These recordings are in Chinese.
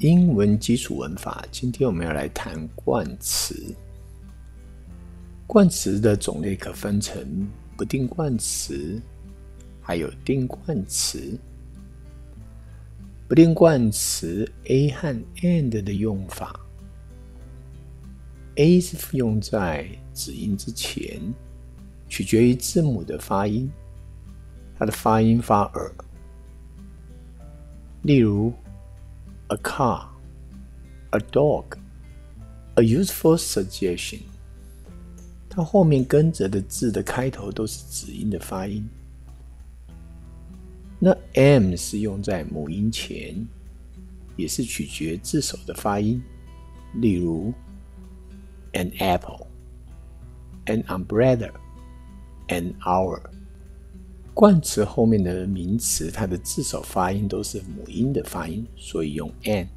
英文基础文法，今天我们要来谈冠词。冠词的种类可分成不定冠词，还有定冠词。不定冠词 a 和 and 的用法，a 是用在子音之前，取决于字母的发音，它的发音发耳。例如。A car, a dog, a useful suggestion。它后面跟着的字的开头都是子音的发音。那 m 是用在母音前，也是取决字首的发音。例如，an apple, an umbrella, an hour。冠词后面的名词，它的字首发音都是母音的发音，所以用 an。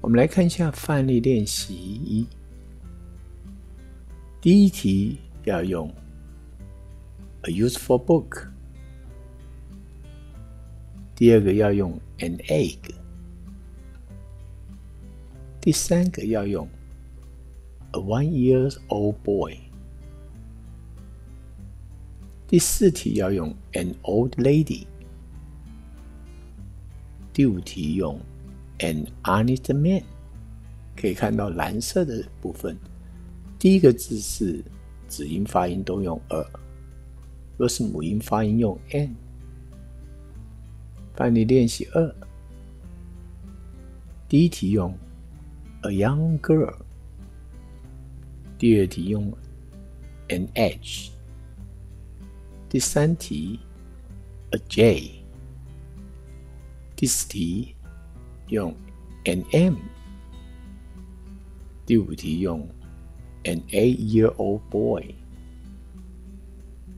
我们来看一下范例练习一。第一题要用 a useful book，第二个要用 an egg，第三个要用 a one years old boy。第四题要用 an old lady，第五题用 an honest man。可以看到蓝色的部分，第一个字是子音发音都用 a，若是母音发音用 an。范例练习二，第一题用 a young girl，第二题用 an edge。第三题，a J。第四题用 an M。第五题用 an eight-year-old boy，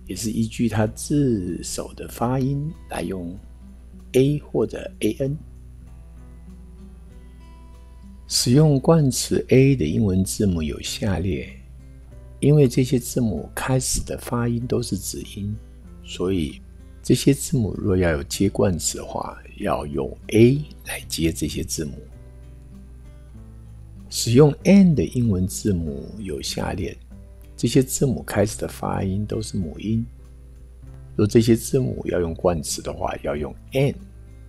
也是依据它字首的发音来用 a 或者 an。使用冠词 a 的英文字母有下列，因为这些字母开始的发音都是子音。所以，这些字母若要有接冠词的话，要用 a 来接这些字母。使用 n 的英文字母有下列：这些字母开始的发音都是母音。若这些字母要用冠词的话，要用 n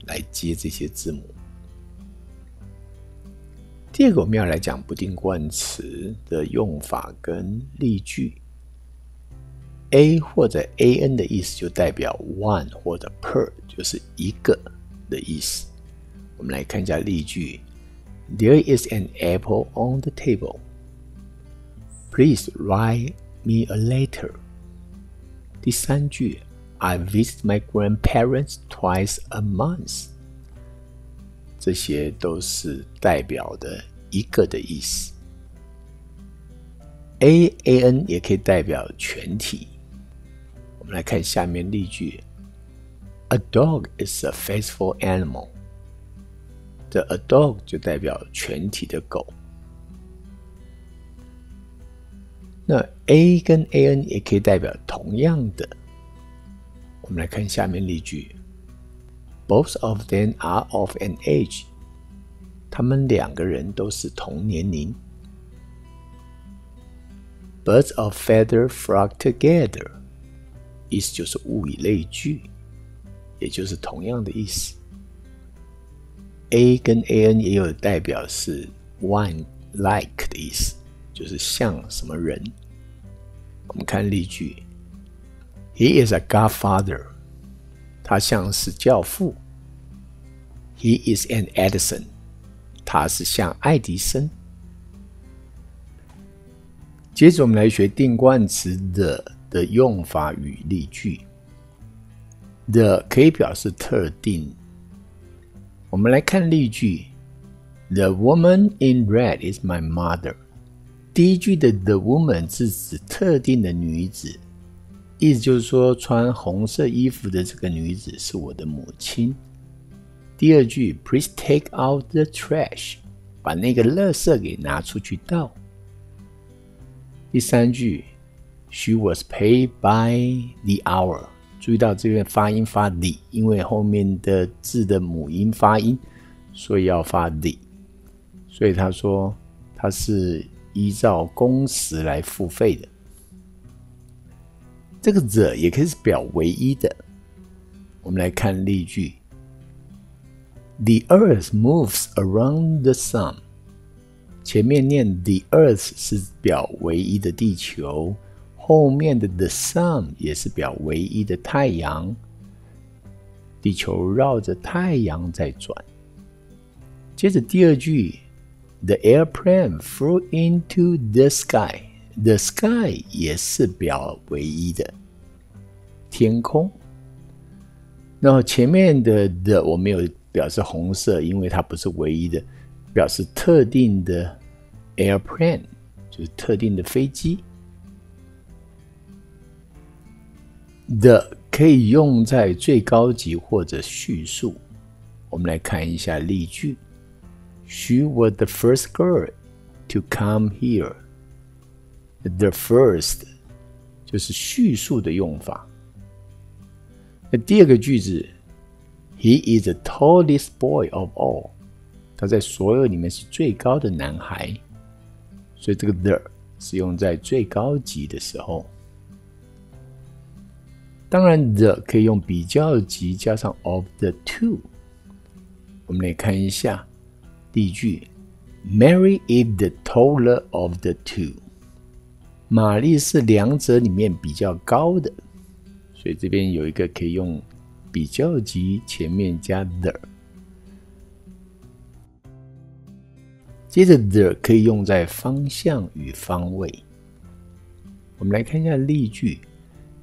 来接这些字母。第二个，我们要来讲不定冠词的用法跟例句。a 或者 an 的意思就代表 one 或者 per，就是一个的意思。我们来看一下例句：There is an apple on the table. Please write me a letter. 第三句：I visit my grandparents twice a month. 这些都是代表的一个的意思。a an 也可以代表全体。我们来看下面例句：A dog is a faithful animal。这 a dog 就代表全体的狗。那 a 跟 an 也可以代表同样的。我们来看下面例句 ：Both of them are of an age。他们两个人都是同年龄。Birds of feather flock together。意思就是物以类聚，也就是同样的意思。A 跟 an 也有代表是 one like 的意思，就是像什么人。我们看例句：He is a godfather， 他像是教父。He is an Edison，他是像爱迪生。接着我们来学定冠词的。的用法与例句，the 可以表示特定。我们来看例句：The woman in red is my mother。第一句的 the woman 是指特定的女子，意思就是说穿红色衣服的这个女子是我的母亲。第二句：Please take out the trash，把那个垃圾给拿出去倒。第三句。She was paid by the hour。注意到这边发音发 the，因为后面的字的母音发音所以要发 the。所以他说他是依照工时来付费的。这个 the 也可以是表唯一的。我们来看例句：The Earth moves around the sun。前面念 the Earth 是表唯一的地球，后面的 the sun 也是表唯一的太阳。地球绕着太阳在转。接着第二句，The airplane flew into the sky。The sky 也是表唯一的天空。然后前面的 the 我没有表示红色，因为它不是唯一的，表示特定的 airplane 就是特定的飞机。The 可以用在最高级或者叙述。我们来看一下例句：She was the first girl to come here. The first 就是叙述的用法。那第二个句子，He is the tallest boy of all。他在所有里面是最高的男孩，所以这个 the 是用在最高级的时候。当然，the 可以用比较级加上 of the two。我们来看一下例句：Mary is the taller of the two。玛丽是两者里面比较高的。所以这边有一个可以用比较级前面加 the，接着 the 可以用在方向与方位。我们来看一下例句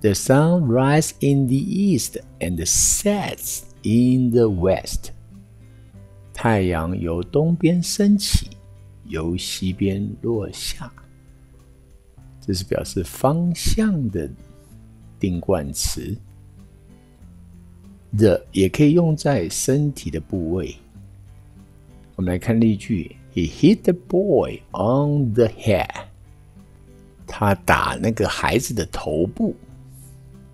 ：The sun rises in the east and sets in the west。太阳由东边升起，由西边落下。这是表示方向的。定冠词，the 也可以用在身体的部位。我们来看例句：He hit the boy on the head。他打那个孩子的头部，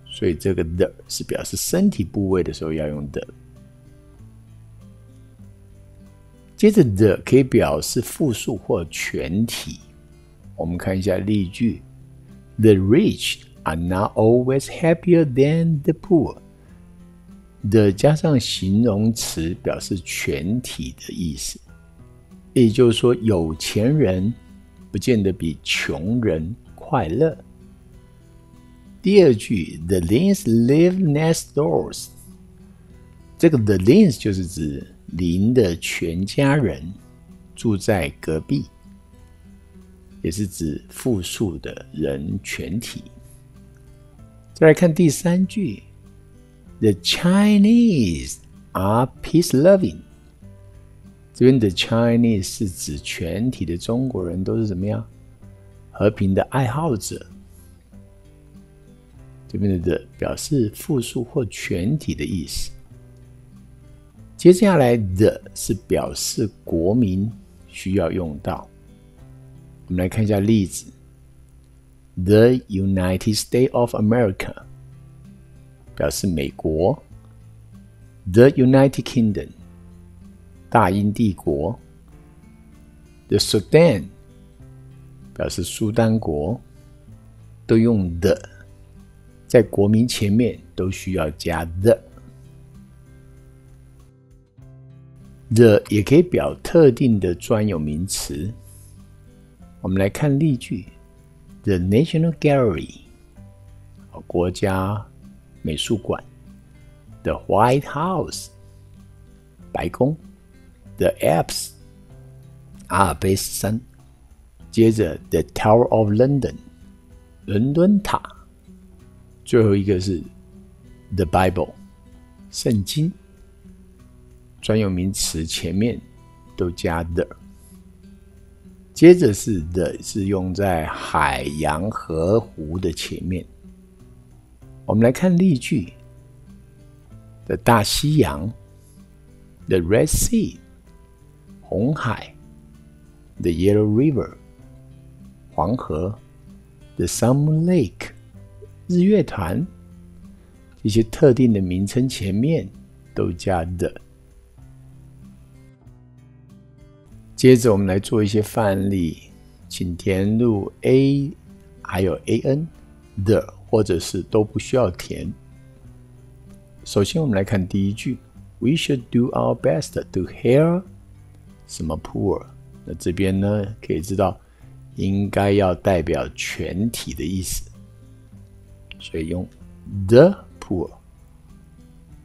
所以这个 the 是表示身体部位的时候要用的。接着 the 可以表示复数或全体。我们看一下例句：The rich。are not always happier than the poor。的加上形容词表示全体的意思，也就是说，有钱人不见得比穷人快乐。第二句，The Lins live next doors。这个 The Lins 就是指林的全家人住在隔壁，也是指复数的人全体。再来看第三句，The Chinese are peace-loving。这边的 Chinese 是指全体的中国人都是怎么样？和平的爱好者。这边的 the 表示复数或全体的意思。接下来的是表示国民需要用到。我们来看一下例子。The United States of America 表示美国，The United Kingdom 大英帝国，The Sudan 表示苏丹国，都用 the，在国民前面都需要加 the。the 也可以表特定的专有名词。我们来看例句。The National Gallery，国家美术馆；The White House，白宫；The Alps，阿尔卑斯山；接着 The Tower of London，伦敦塔；最后一个是 The Bible，圣经。专有名词前面都加 the。接着是的，是用在海洋、河湖的前面。我们来看例句：：the 大西洋，the Red Sea，红海，the Yellow River，黄河，the Summer Lake，日月潭。一些特定的名称前面都加的。接着我们来做一些范例，请填入 a 还有 an 的，或者是都不需要填。首先，我们来看第一句：We should do our best to hear 什么 poor。那这边呢，可以知道应该要代表全体的意思，所以用 the poor。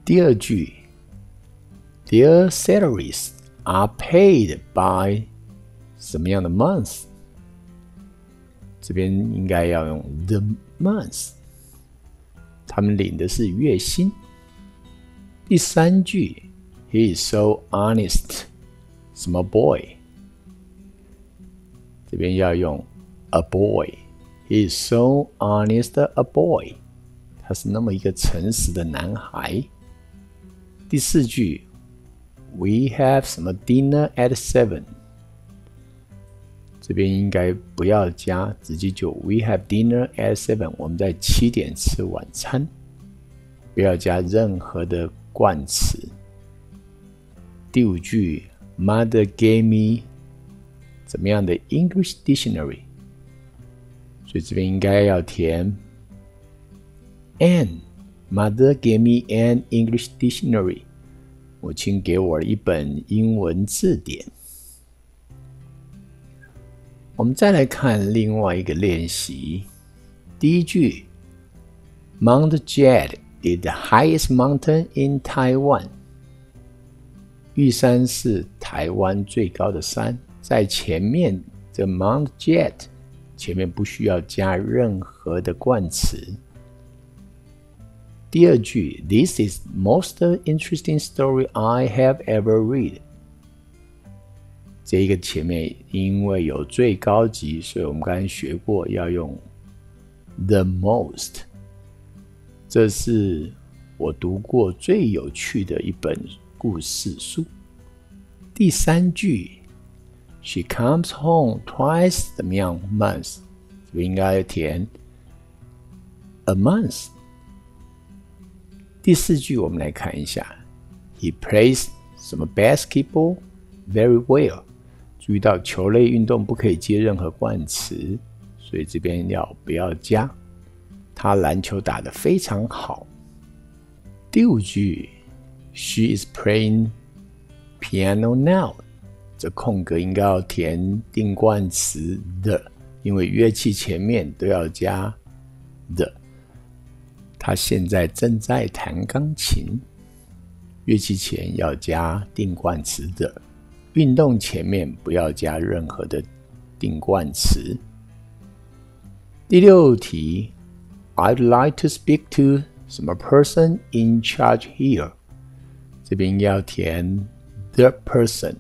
第二句：Their salaries are paid by 什么样的 month？这边应该要用 the month。他们领的是月薪。第三句，He is so honest，什么 boy？这边要用 a boy，He is so honest a boy，他是那么一个诚实的男孩。第四句 ，We have 什么 dinner at seven，这边应该不要加，直接就 We have dinner at seven，我们在七点吃晚餐，不要加任何的。冠词。第五句，Mother gave me 怎么样的 English dictionary？所以这边应该要填 an。Mother gave me an English dictionary。母亲给我了一本英文字典。我们再来看另外一个练习。第一句，Mount Jet。is the highest mountain in Taiwan。玉山是台湾最高的山，在前面这 Mount Jet 前面不需要加任何的冠词。第二句，This is most interesting story I have ever read。这一个前面因为有最高级，所以我们刚才学过要用 the most。这是我读过最有趣的一本故事书。第三句，She comes home twice 怎么样？month 这应该填 a month。 第四句我们来看一下，He plays 什么 basketball very well。注意到球类运动不可以接任何冠词，所以这边要不要加？他篮球打得非常好。第五句，She is playing piano now。这空格应该要填定冠词的，因为乐器前面都要加的。他现在正在弹钢琴，乐器前要加定冠词的。运动前面不要加任何的定冠词。第六题。I'd like to speak to 什么 person in charge here？这边要填 the person。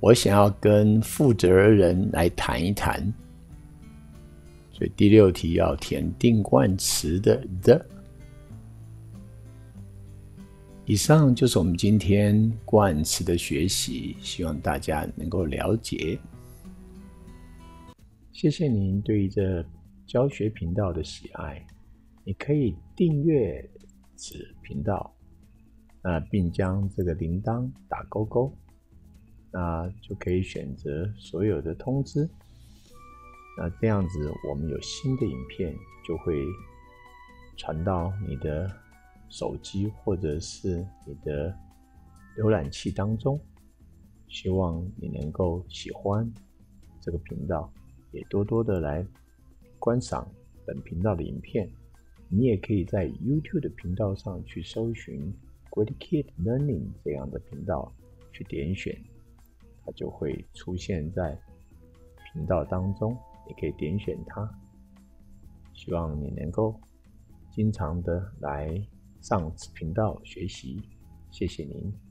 我想要跟负责人来谈一谈，所以第六题要填定冠词的 the。以上就是我们今天冠词的学习，希望大家能够了解。谢谢您对这教学频道的喜爱。你可以订阅此频道，那并将这个铃铛打勾勾，那就可以选择所有的通知。那这样子，我们有新的影片就会传到你的手机或者是你的浏览器当中。希望你能够喜欢这个频道，也多多的来观赏本频道的影片。你也可以在 YouTube 的频道上去搜寻 Great Kid Learning 这样的频道，去点选，它就会出现在频道当中。你可以点选它。希望你能够经常的来上此频道学习，谢谢您。